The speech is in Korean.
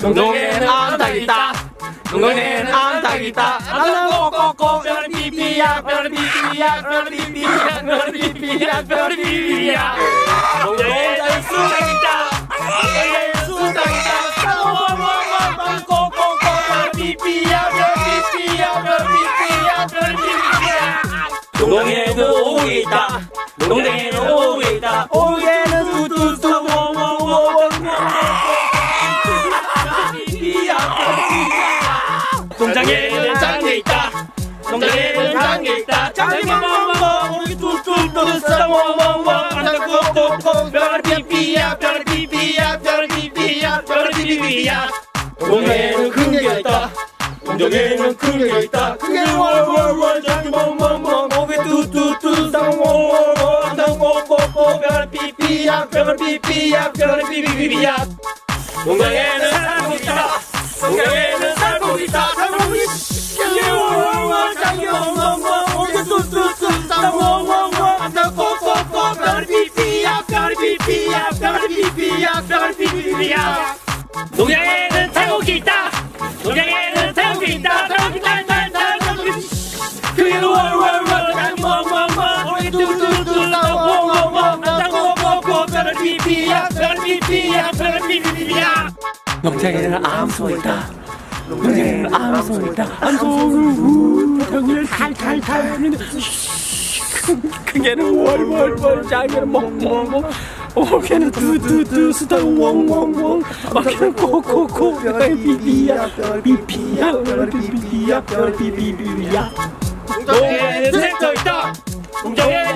동동에는 암탉이 있다. 동동에는 암탉이 있다. 나는 꼭꼭꼭 별이 삐삐야 별이 삐삐야 별이 삐삐야 별이 삐삐야 별이 삐삐야 있다 동동에는 오기 있다 오기에는 두두두 동장에는 장게 있다. 동장에는 장게 있다. 장게 멍멍멍 우리 뚝뚝뚝 쌍멍멍멍 안다 꾹꾹꾹 별이 삐삐야 별이 삐삐야 별이 삐삐야 별이 삐삐야 동장에는 큰게 있다. 동장에는 큰게 있다. 큰게 월월월 멍멍멍 우리 안다 꾹꾹꾹 별이 삐삐야 별이 삐삐야 별이 삐삐삐야 동장에는 살고 있다. 동장에는 살고 있다. 살고 있다. 장기왕왕 장기왕왕 오게 뚜뚜뚜 안다 꼬꼬꼬 별이 삐삐야 별이 삐삐야 별이 삐삐야 별이 삐삐야 동양에는 태국이 있다. 별이 삐삐야 별이 삐삐야 농장에는 암소 있다. 농장에는 암소 있다. 암소를 우당을 탈탈탈 하는데 그게는 월월월 장에는 멍멍멍. 오게는 두두두 수다 웡웡웡 막에는 코코코. 비비야. 비비야. 비비야. 비비비야. 농장에는 트랙터 있다. 트랙터